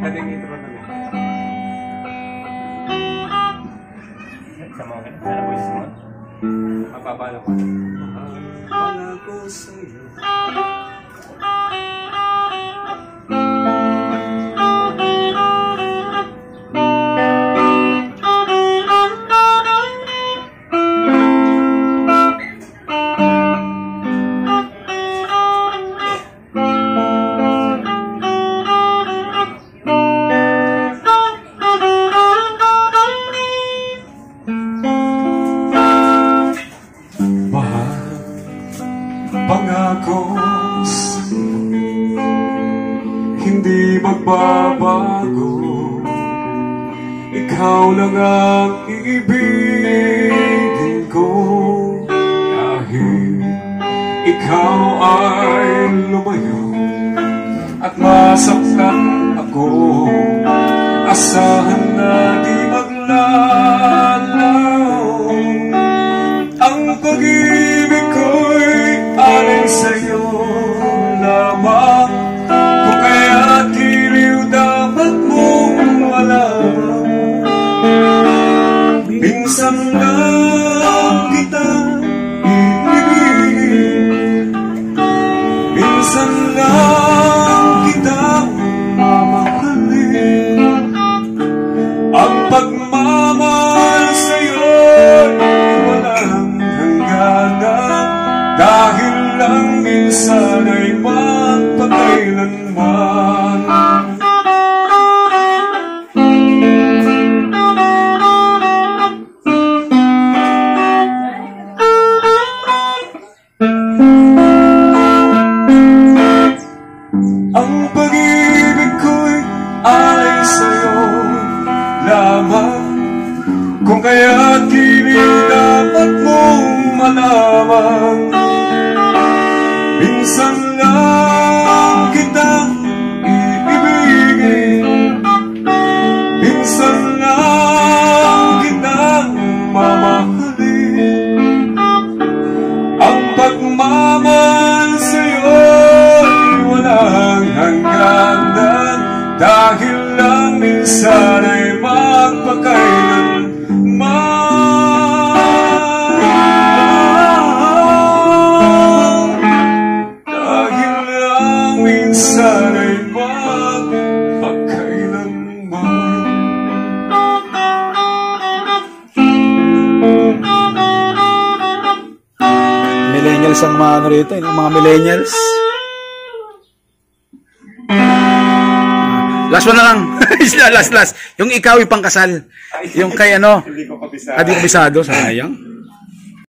Pwedeng intro na lang. Sa mga sa voice mo. Mapapala ko. Pangako sa'yo. Hindi magbabago. Ikaw lang ang ibigin ko. Dahil ikaw ay lumayo At masaktan ako. Asahan Lang kita Minsan lang kita mamahalin. Ang pagmamahal sa'yo'y walang hangganan Dahil lang minsan ay magpakailanman Kung kaya tili dapat mong malaman Minsan lang kitang iibigin Minsan lang kitang mamahalin. Ang pagmamahal sa'yo'y walang hangganan Dahil lang minsan Millennials ang mga ano rito, yung mga millennials. Last one na lang. last, last. Yung ikaw, yung pangkasal. Yung kay ano, Hindi ko kabisado. hindi ko bisado, sayang.